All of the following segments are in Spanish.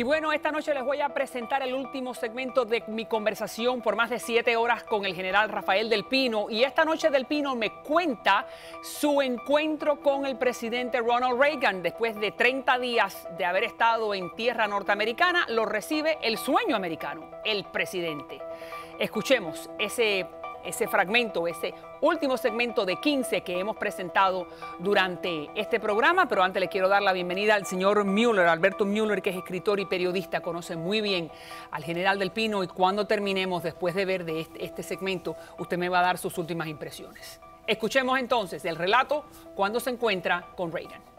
Y bueno, esta noche les voy a presentar el último segmento de mi conversación por más de siete horas con el general Rafael Del Pino. Y esta noche Del Pino me cuenta su encuentro con el presidente Ronald Reagan. Después de 30 días de haber estado en tierra norteamericana, lo recibe el sueño americano, el presidente. Escuchemos ese ese fragmento, ese último segmento de 15 que hemos presentado durante este programa, pero antes le quiero dar la bienvenida al señor Mueller, Alberto Mueller, que es escritor y periodista, conoce muy bien al general del Pino y cuando terminemos, después de ver de este, este segmento, usted me va a dar sus últimas impresiones. Escuchemos entonces el relato cuando se encuentra con Reagan.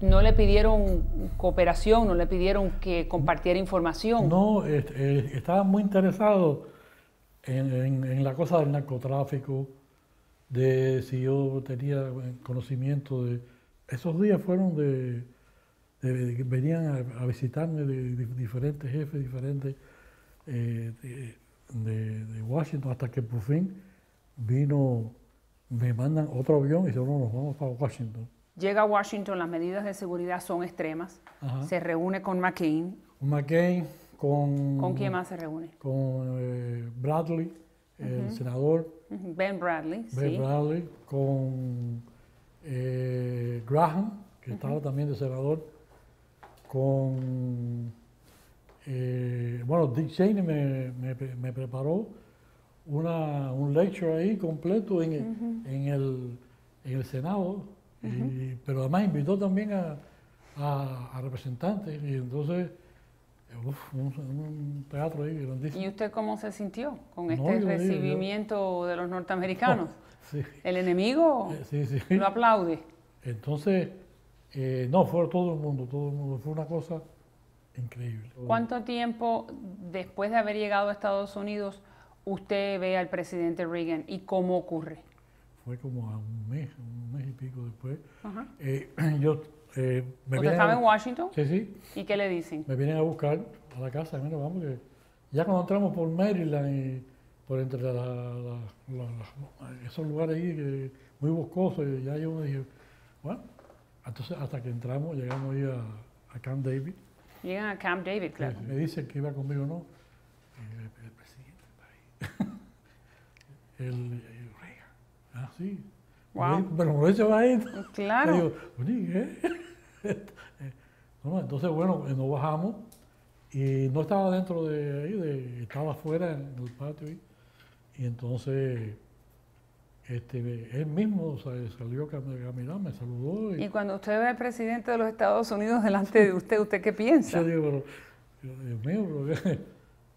No le pidieron cooperación, no le pidieron que compartiera información. No, eh, muy interesados en, la cosa del narcotráfico, de si yo tenía conocimiento de... Esos días fueron de... venían a, visitarme de, diferentes jefes, diferentes eh, de, Washington, hasta que por fin vino, me mandan otro avión y dicen, no, nos vamos para Washington Llega a Washington, las medidas de seguridad son extremas. Se reúne con McCain. McCain, con... ¿Con quién más se reúne? Con eh, Bradley, el senador. Ben Bradley, Ben Bradley, con eh, Graham, que estaba también de senador, con... Eh, bueno, Dick Cheney me, preparó una, un lecture ahí completo en, en, el, en el Senado pero además invitó también a, a, representantes y entonces un, teatro ahí grandísimo. ¿Y usted cómo se sintió con este recibimiento de los norteamericanos? ¿El enemigo eh, lo aplaude? Entonces, eh, no, fue todo el mundo, todo el mundo, fue una cosa increíble. ¿Cuánto tiempo después de haber llegado a Estados Unidos usted ve al presidente Reagan y cómo ocurre? Fue como a un mes, un mes y pico después. Eh, yo, eh, me ¿Usted estaba en Washington? Sí, sí. ¿Y qué le dicen? Me vienen a buscar a la casa, bueno, vamos, que ya cuando entramos por Maryland y por entre esos lugares ahí muy boscosos, ya yo me dije, bueno, entonces hasta que entramos, llegamos ahí a, Camp David. Llegan a Camp David, claro. me dicen que iba conmigo, no. El, el presidente está ahí. el, Ah, sí. Wow. Pero Mauricio va a ir. Claro. digo, entonces, bueno, nos bajamos y no estaba dentro de ahí, de, estaba afuera en el patio. Ahí, y entonces este, él mismo salió a caminar, me saludó. Y, cuando usted ve al presidente de los Estados Unidos delante de usted, ¿usted qué piensa? Yo digo, pero, Dios mío, pero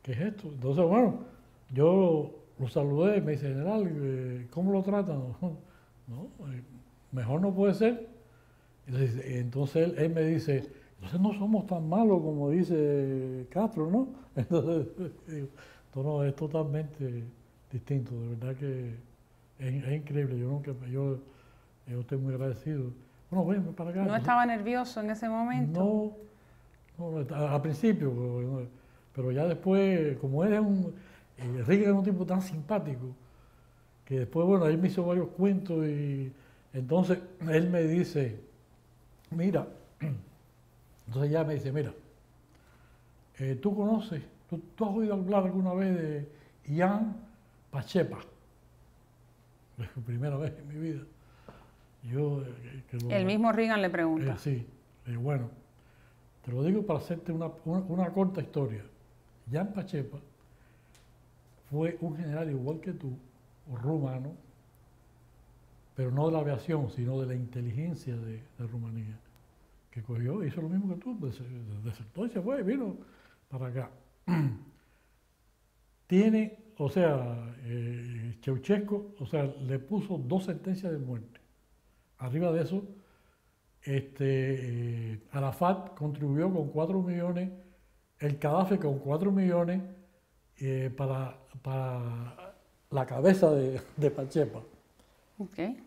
¿qué, es esto? Entonces, bueno, yo lo saludé, me dice, general, eh, ¿cómo lo tratan? No, eh, mejor no puede ser. Entonces él, me dice, entonces no somos tan malos como dice Castro, ¿no? Entonces, no, es totalmente distinto, de verdad que es, increíble. Yo nunca, yo, estoy muy agradecido. Bueno, ven para acá. ¿No estaba nervioso en ese momento? No, no al principio, pero ya después, como él es un Enrique era un tipo tan simpático que después, bueno, él me hizo varios cuentos y entonces él me dice, mira, entonces ya me dice, mira, eh, tú conoces, ¿tú, has oído hablar alguna vez de Ian Pachepa. Es la primera vez en mi vida. Yo, eh, el mismo Reagan le pregunta. Eh, sí, bueno, te lo digo para hacerte una, una corta historia. Jan Pachepa fue un general igual que tú, rumano, pero no de la aviación, sino de la inteligencia de, Rumanía, que cogió, hizo lo mismo que tú, desertó y se fue, vino para acá. Tiene, o sea, eh, o sea, le puso dos sentencias de muerte. Arriba de eso, este, eh, Arafat contribuyó con cuatro millones, el Gaddafi con cuatro millones, eh, para, para, la cabeza de, Pachepa.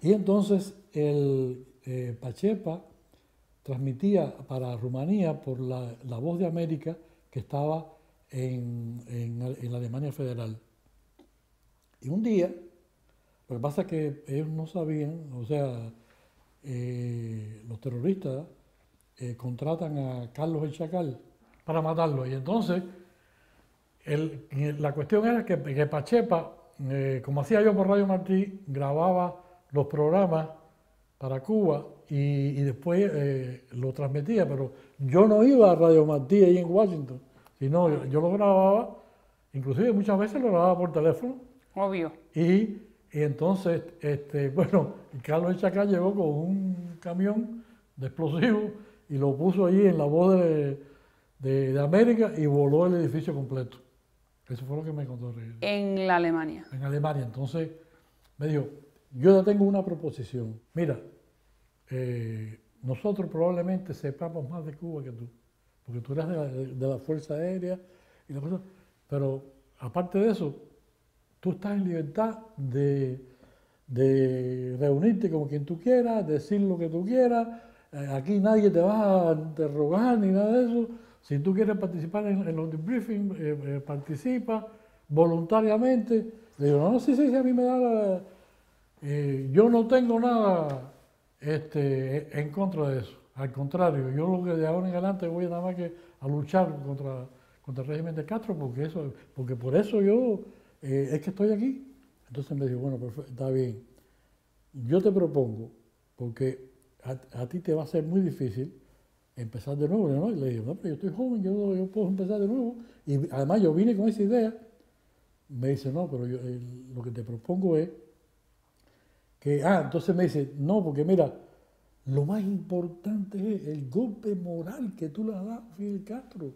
Y entonces el eh, Pachepa transmitía para Rumanía por la, voz de América que estaba en, en, la Alemania Federal. Y un día Lo que pasa es que ellos no sabían, o sea, eh, los terroristas eh, contratan a Carlos el Chacal para matarlo. Y entonces, la cuestión era que, Pachepa, eh, como hacía yo por Radio Martí, grababa los programas para Cuba y, después lo transmitía, pero yo no iba a Radio Martí ahí en Washington, sino yo, yo lo grababa, inclusive muchas veces lo grababa por teléfono. Obvio. Y y entonces, este, bueno, Carlos Chacal llegó con un camión de explosivos y lo puso ahí en la voz de, América y voló el edificio completo. Eso fue lo que me contó. En la Alemania. En Alemania. Entonces, me dijo, yo ya tengo una proposición. Mira, eh, nosotros probablemente sepamos más de Cuba que tú, porque tú eres de la, Fuerza Aérea y la cosa, pero aparte de eso, Tú estás en libertad de, reunirte como quien tú quieras, decir lo que tú quieras. Eh, aquí nadie te va a interrogar ni nada de eso. Si tú quieres participar en, los debriefings, eh, eh, participa voluntariamente. Le digo, no, sí, sí, sí, a mí me da la... yo no tengo nada este, en contra de eso. Al contrario, yo lo que de ahora en adelante voy nada más que a luchar contra, contra el régimen de Castro, porque, eso, porque por eso yo eh, es que estoy aquí. Entonces me dijo, bueno, está bien. Yo te propongo, porque a, ti te va a ser muy difícil empezar de nuevo. Y le digo, no, pero yo estoy joven, yo, puedo empezar de nuevo. Y además yo vine con esa idea. Me dice, no, pero yo, lo que te propongo es que, ah, entonces me dice, no, porque mira, lo más importante es el golpe moral que tú le has dado a Fidel Castro.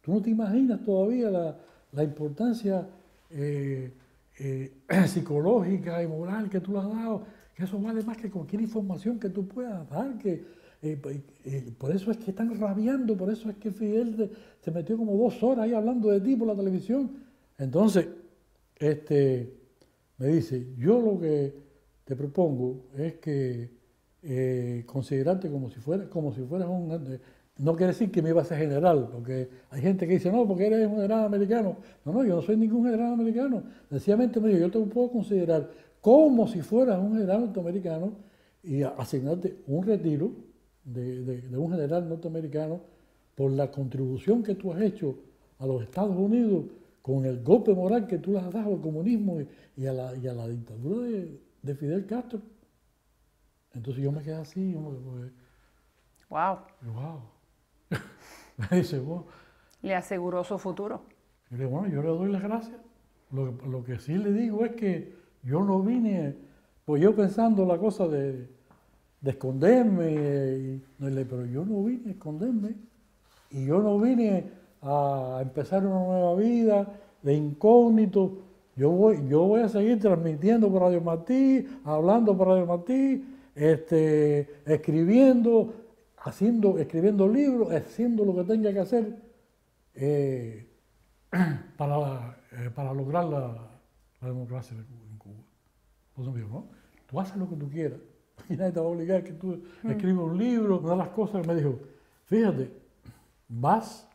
Tú no te imaginas todavía la, la importancia eh, eh, psicológica y moral que tú le has dado, que eso vale más que cualquier información que tú puedas dar, que eh, por eso es que están rabiando, por eso es que Fidel se metió como dos horas ahí hablando de ti por la televisión. Entonces, este, me dice, yo lo que te propongo es que considerarte como si fuera, como si fueras un no quiere decir que me iba a ser general, porque hay gente que dice, no, porque eres un general americano. No, no, yo no soy ningún general americano. Sencillamente me dijo, yo te puedo considerar como si fueras un general norteamericano y asignarte un retiro de, un general norteamericano por la contribución que tú has hecho a los Estados Unidos con el golpe moral que tú le has dado al comunismo y, a, la, dictadura de, Fidel Castro. Entonces yo me quedé así. wow. Wow. Me dice, ¿Le aseguró su futuro? Yo le bueno, yo le doy las gracias. Lo, que sí le digo es que yo no vine, pues yo pensando la cosa de, esconderme, pero yo no vine a esconderme. Y yo no vine a empezar una nueva vida de incógnito. Yo voy, yo voy a seguir transmitiendo por Radio Martí, hablando por Radio Martí, este, escribiendo, haciendo, escribiendo libros, haciendo lo que tenga que hacer eh, para, eh, para lograr la, democracia en Cuba. Entonces no, tú haces lo que tú quieras. Y nadie te va a obligar a que tú mm. escribas un libro. Una de las cosas que me dijo, fíjate, vas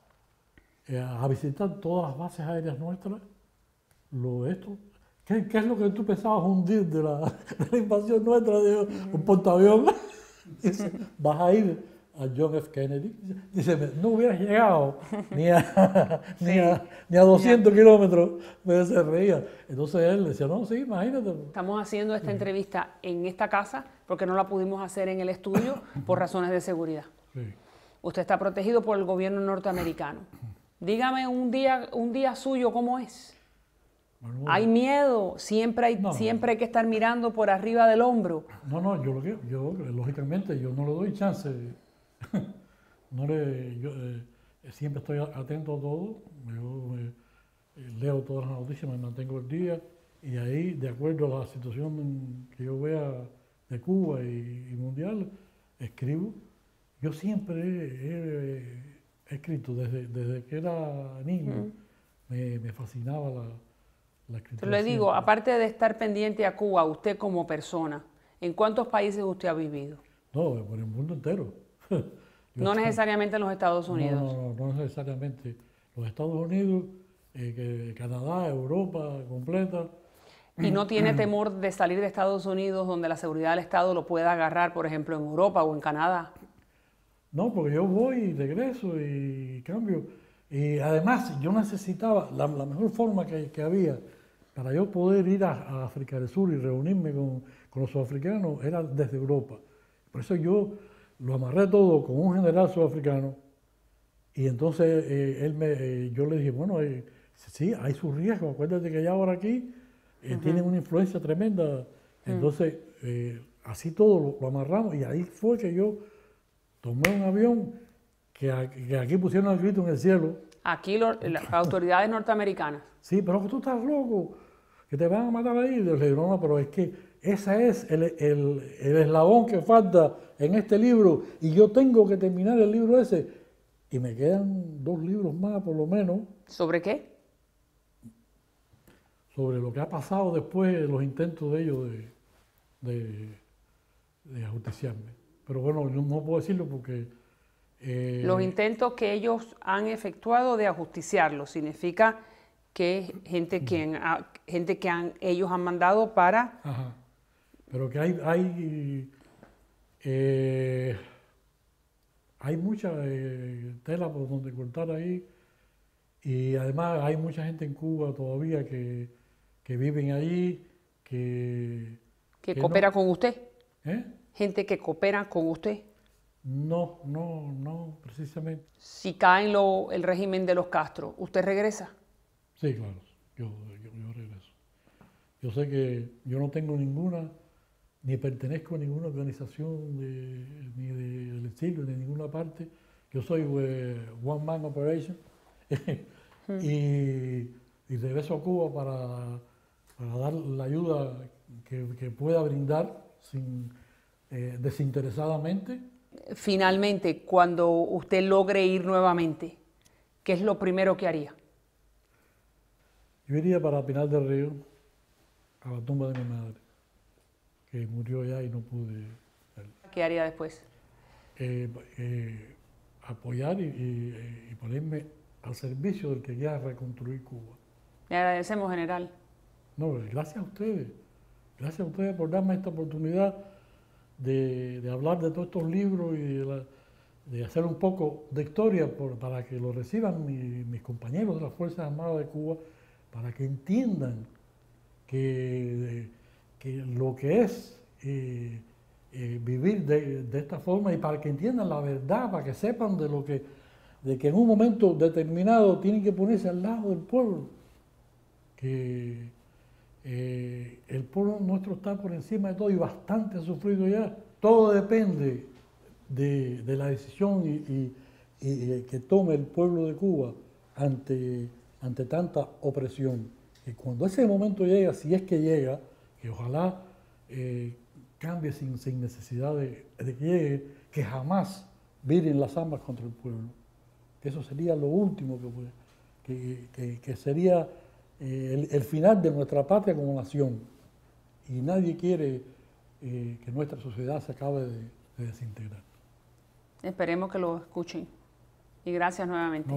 eh, a visitar todas las bases aéreas nuestras, lo esto. ¿Qué, ¿Qué, es lo que tú pensabas hundir de la, de la invasión nuestra de un portaavión? vas a ir a John F. Kennedy. Dice, no hubieras llegado ni a, ni, a, ni a 200 kilómetros. Me se reía. Entonces él decía, no, sí, imagínate. Estamos haciendo esta entrevista en esta casa porque no la pudimos hacer en el estudio por razones de seguridad. Usted está protegido por el gobierno norteamericano. Dígame un día, un día suyo, ¿cómo es? Hay miedo, siempre hay, siempre hay que estar mirando por arriba del hombro. No, no, yo, yo lógicamente yo no le doy chance no le, yo, eh, siempre estoy atento a todo, yo eh, leo todas las noticias, me mantengo el día y ahí, de acuerdo a la situación que yo vea de Cuba y, mundial, escribo. Yo siempre he, escrito, desde, desde, que era niño, me, fascinaba la, la escritura. Le digo, aparte de estar pendiente a Cuba, usted como persona, ¿en cuántos países usted ha vivido? No, por el mundo entero. no necesariamente en los Estados Unidos. No, no, no, necesariamente. Los Estados Unidos, eh, Canadá, Europa completa. y no tiene temor de salir de Estados Unidos donde la seguridad del Estado lo pueda agarrar, por ejemplo, en Europa o en Canadá? No, porque yo voy y regreso y cambio. Y además yo necesitaba, la, mejor forma que, había para yo poder ir a, África del Sur y reunirme con, con los sudafricanos era desde Europa. Por eso yo lo amarré todo con un general sudafricano y entonces eh, él me, eh, yo le dije, bueno, eh, sí, hay su riesgo, acuérdate que ya ahora aquí tienen una influencia tremenda. Mm. Entonces, así todo lo, amarramos y ahí fue que yo tomé un avión que, aquí pusieron el grito en el cielo. Aquí las autoridades norteamericanas. Sí, pero que tú estás loco, que te van a matar ahí. Le dije, no, pero es que ese es el, el eslabón que falta en este libro y yo tengo que terminar el libro ese y me quedan dos libros más, por lo menos. ¿Sobre qué? Sobre lo que ha pasado después de los intentos de ellos de, de, ajusticiarme. Pero bueno, no puedo decirlo porque... Eh, los intentos que ellos han efectuado de ajusticiarlo significa que gente que, gente que han, ellos han mandado para... Ajá. Pero que hay... hay eh, hay mucha eh, tela por donde cortar ahí y además hay mucha gente en Cuba todavía que, que viven ahí, que... ¿Que, coopera con usted? ¿Eh? ¿Gente que coopera con usted? No, no, no, precisamente. Si cae en lo, el régimen de los Castro, ¿usted regresa? Sí, claro, yo, yo regreso. Yo sé que yo no tengo ninguna ni pertenezco a ninguna organización de, ni del exilio, ni de ninguna parte. Yo soy eh, One Man Operation y, regreso a Cuba para, dar la ayuda que, pueda brindar sin, eh, desinteresadamente. Finalmente, cuando usted logre ir nuevamente, ¿qué es lo primero que haría? Yo iría para Pinal del Río, a la tumba de mi madre que murió ya y no pude. ¿Qué haría después? Eh, eh, apoyar y, ponerme al servicio del que quiera reconstruir Cuba. Le agradecemos, general. No, gracias a ustedes. Gracias a ustedes por darme esta oportunidad de, hablar de todos estos libros y de, hacer un poco de historia para que lo reciban mis compañeros de las Fuerzas Armadas de Cuba, para que entiendan que que lo que es eh, eh, vivir de, esta forma y para que entiendan la verdad, para que sepan de lo que, de que en un momento determinado tienen que ponerse al lado del pueblo, que eh, el pueblo nuestro está por encima de todo y bastante ha sufrido ya. Todo depende de, la decisión y, que tome el pueblo de Cuba ante, ante tanta opresión. Y cuando ese momento llega, si es que llega, que ojalá eh, cambie sin, necesidad de, que llegue, que jamás viren las armas contra el pueblo. Que eso sería lo último que, que, que, sería eh, el, final de nuestra patria como nación. Y nadie quiere eh, que nuestra sociedad se acabe de, desintegrar. Esperemos que lo escuchen. Y gracias nuevamente.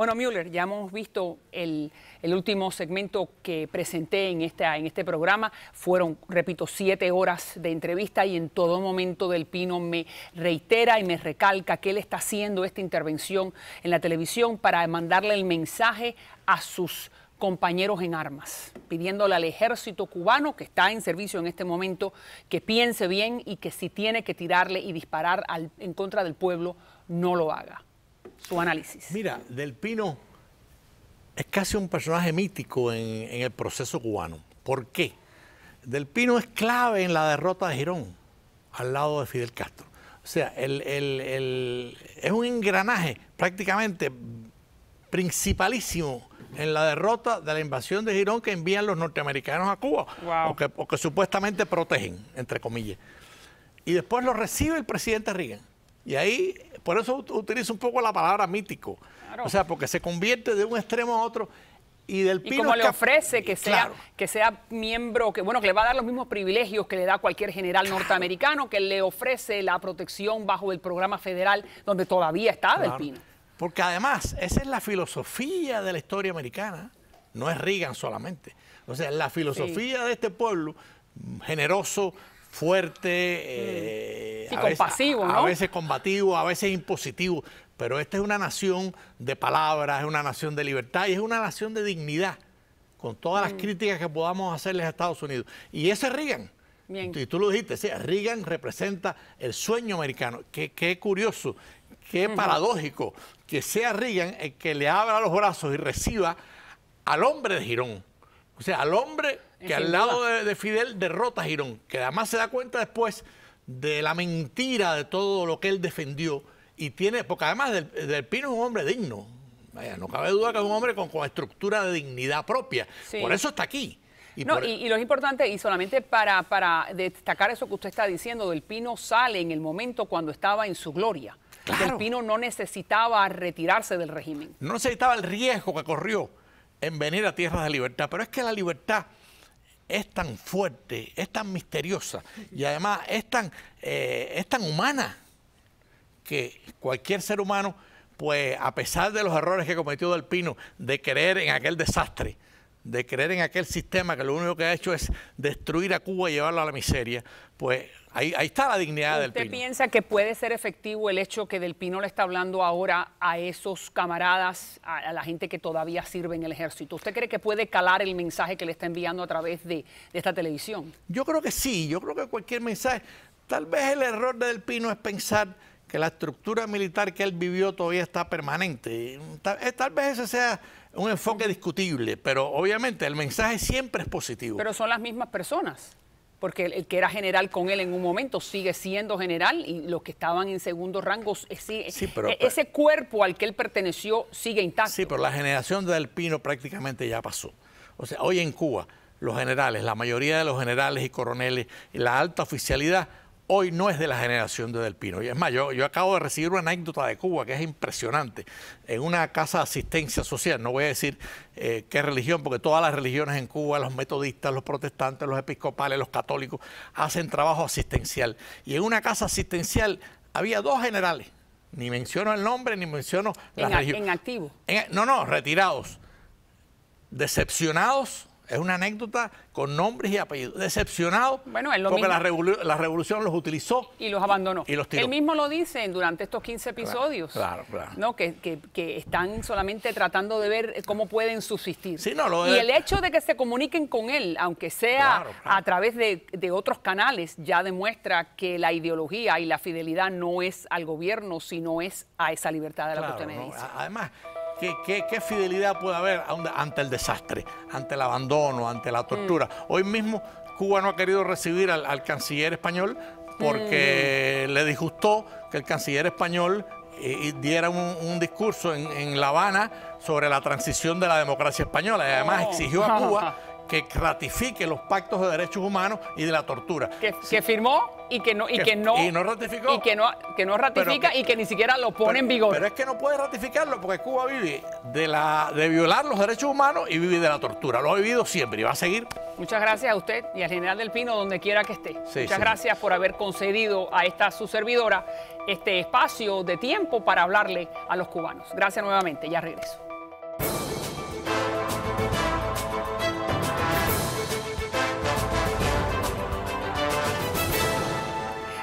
Bueno, Müller, ya hemos visto el, último segmento que presenté en, en este programa. Fueron, repito, siete horas de entrevista y en todo momento Del Pino me reitera y me recalca que él está haciendo esta intervención en la televisión para mandarle el mensaje a sus compañeros en armas, pidiéndole al ejército cubano que está en servicio en este momento que piense bien y que si tiene que tirarle y disparar en contra del pueblo, no lo haga su análisis. Mira, Del Pino es casi un personaje mítico en, el proceso cubano. ¿Por qué? Del Pino es clave en la derrota de Girón al lado de Fidel Castro. O sea, es un engranaje prácticamente principalísimo en la derrota de la invasión de Girón que envían los norteamericanos a Cuba, o, que, o, que, supuestamente protegen, entre comillas. Y después lo recibe el presidente Reagan. Y ahí por eso utilizo un poco la palabra mítico. O sea, porque se convierte de un extremo a otro. Y del Y Pino como le ofrece que sea, Claro. que sea miembro, que bueno, que le va a dar los mismos privilegios que le da cualquier general norteamericano, que le ofrece la protección bajo el programa federal donde todavía está Del. Pino. Porque además, esa es la filosofía de la historia americana, no es Reagan solamente. O sea, la filosofía de este pueblo, generoso, fuerte, eh, Sí, a, veces, compasivo, a ¿no? veces combativo, a veces impositivo. Pero esta es una nación de palabras, es una nación de libertad y es una nación de dignidad, con todas Mm. las críticas que podamos hacerles a Estados Unidos. Y ese es Reagan. Bien. Y tú lo dijiste, sí, Reagan representa el sueño americano. Qué, qué curioso, qué paradójico que sea Reagan el que le abra los brazos y reciba al hombre de Girón. O sea, al hombre que Sin al lado de, de Fidel derrota a Girón, que además se da cuenta después de la mentira de todo lo que él defendió y tiene, porque además del, del Pino es un hombre digno. Vaya, no cabe duda que es un hombre con, con estructura de dignidad propia. Sí. Por eso está aquí. Y no, por- y, y lo es importante, y solamente para, para destacar eso que usted está diciendo, Del Pino sale en el momento cuando estaba en su gloria. Claro. Del Pino no necesitaba retirarse del régimen. no necesitaba el riesgo que corrió en venir a tierras de libertad, pero es que la libertad es tan fuerte, es tan misteriosa y además es tan, eh, es tan humana que cualquier ser humano, pues a pesar de los errores que cometió Del Pino, de creer en aquel desastre, de creer en aquel sistema que lo único que ha hecho es destruir a Cuba y llevarlo a la miseria, pues ahí, ahí está la dignidad del ¿Usted Pino. piensa que puede ser efectivo el hecho que Del Pino le está hablando ahora a esos camaradas, a, a la gente que todavía sirve en el ejército? ¿Usted cree que puede calar el mensaje que le está enviando a través de, de esta televisión? Yo creo que sí, yo creo que cualquier mensaje, tal vez el error de Del Pino es pensar que la estructura militar que él vivió todavía está permanente. Tal, eh, tal vez ese sea un enfoque discutible, pero obviamente el mensaje siempre es positivo. Pero son las mismas personas. Porque el, el que era general con él en un momento sigue siendo general y los que estaban en segundo rango, eh, sí, pero- eh, ese cuerpo al que él perteneció sigue intacto. Sí, pero la generación de Del Pino prácticamente ya pasó. O sea, hoy en Cuba, los generales, la mayoría de los generales y coroneles y la alta oficialidad, hoy no es de la generación de Del Pino. Y es más, yo, yo acabo de recibir una anécdota de Cuba que es impresionante. En una casa de asistencia social, no voy a decir eh, qué religión, porque todas las religiones en Cuba, los metodistas, los protestantes, los episcopales, los católicos, hacen trabajo asistencial. Y en una casa asistencial había dos generales. Ni menciono el nombre, ni menciono la en, religión. en activo. En- no, no, retirados. Decepcionados. Es una anécdota con nombres y apellidos. Decepcionados Bueno, es lo porque mismo. la, revolu- la revolución los utilizó. Y los abandonó. Y los tiró. Él mismo lo dice durante estos 15 episodios. claro, claro. ¿no? Que, que- que están solamente tratando de ver cómo pueden subsistir. Sí, no, lo y el hecho de que se comuniquen con él, aunque sea Claro, claro. a través de, de otros canales, ya demuestra que la ideología y la fidelidad no es al gobierno, sino es a esa libertad de la que usted me dice. Además, ¿qué, qué, qué fidelidad puede haber ante el desastre, ante el abandono, ante la tortura? Mm. Hoy mismo Cuba no ha querido recibir al, al canciller español porque Mm. le disgustó que el canciller español eh, y diera un, un discurso en, en La Habana sobre la transición de la democracia española y además exigió a Cuba que ratifique los pactos de derechos humanos y de la tortura. Que, que firmó y que no y Que- que, no y no ratificó. y que no que no ratifica que- y que ni siquiera lo pone Pero- en vigor. Pero es que no puede ratificarlo porque Cuba vive de, la, de violar los derechos humanos y vive de la tortura. Lo ha vivido siempre y va a seguir. Muchas gracias a usted y al general del Pino, donde quiera que esté. Sí, Muchas sí. gracias por haber concedido a esta su servidora este espacio de tiempo para hablarle a los cubanos. Gracias nuevamente, ya regreso.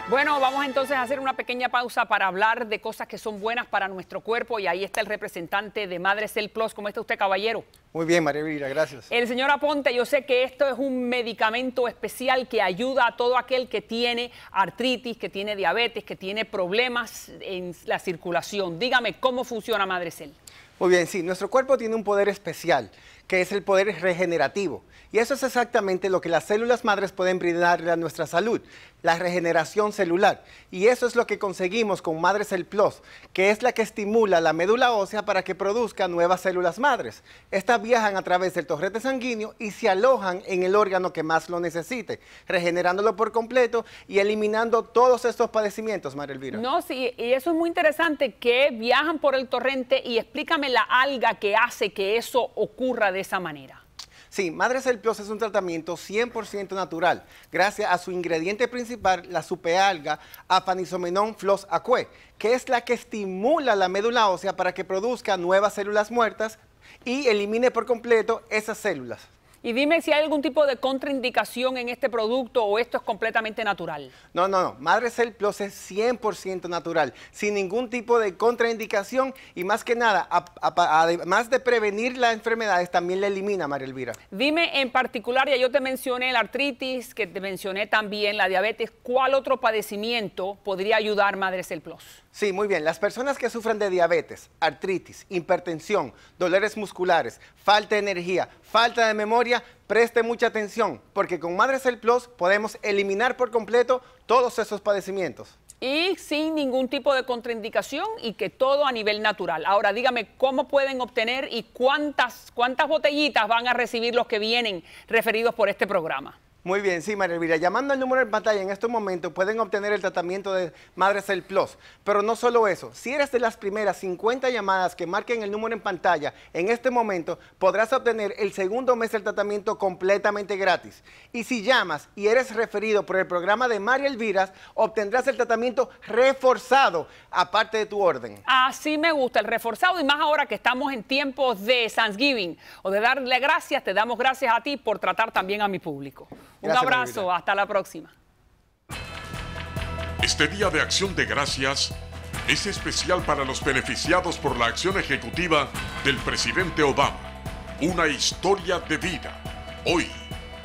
Bueno, vamos entonces a hacer una pequeña pausa para hablar de cosas que son buenas para nuestro cuerpo y ahí está el representante de Madre Cell Plus. ¿Cómo está usted, caballero? Muy bien, María Elvira, gracias. El señor Aponte, yo sé que esto es un medicamento especial que ayuda a todo aquel que tiene artritis, que tiene diabetes, que tiene problemas en la circulación. Dígame cómo funciona Madrecel. Muy bien, sí, nuestro cuerpo tiene un poder especial, que es el poder regenerativo. Y eso es exactamente lo que las células madres pueden brindarle a nuestra salud. La regeneración celular. Y eso es lo que conseguimos con Madrecel Plus, que es la que estimula la médula ósea para que produzca nuevas células madres. Estas viajan a través del torrete sanguíneo y se alojan en el órgano que más lo necesite, regenerándolo por completo y eliminando todos estos padecimientos, María Elvira. No, sí, y eso es muy interesante que viajan por el torrente y explícame la alga que hace que eso ocurra de esa manera. Sí, Madre Plus es un tratamiento 100% natural, gracias a su ingrediente principal, la superalga Apanisomenon flos aquae, que es la que estimula la médula ósea para que produzca nuevas células muertas y elimine por completo esas células. Y dime si hay algún tipo de contraindicación en este producto o esto es completamente natural. No, no, no. Madre Cell Plus es 100% natural, sin ningún tipo de contraindicación y más que nada, además de prevenir las enfermedades, también la elimina, María Elvira. Dime en particular, ya yo te mencioné la artritis, que te mencioné también la diabetes, ¿cuál otro padecimiento podría ayudar Madre Cell Plus? Sí, muy bien. Las personas que sufren de diabetes, artritis, hipertensión, dolores musculares, falta de energía, falta de memoria, preste mucha atención, porque con Madre Cell Plus podemos eliminar por completo todos esos padecimientos. Y sin ningún tipo de contraindicación y que todo a nivel natural. Ahora dígame cómo pueden obtener y cuántas, cuántas botellitas van a recibir los que vienen referidos por este programa. Muy bien, sí, María Elvira. Llamando al número en pantalla en estos momentos pueden obtener el tratamiento de Madre Cell Plus. Pero no solo eso, si eres de las primeras 50 llamadas que marquen el número en pantalla en este momento, podrás obtener el segundo mes del tratamiento completamente gratis. Y si llamas y eres referido por el programa de María Elvira, obtendrás el tratamiento reforzado aparte de tu orden. Así me gusta, el reforzado y más ahora que estamos en tiempos de Thanksgiving o de darle gracias, te damos gracias a ti por tratar también a mi público. Un abrazo, hasta la próxima. Este Día de Acción de Gracias es especial para los beneficiados por la acción ejecutiva del presidente Obama. Una historia de vida. Hoy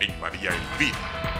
en María Elvira.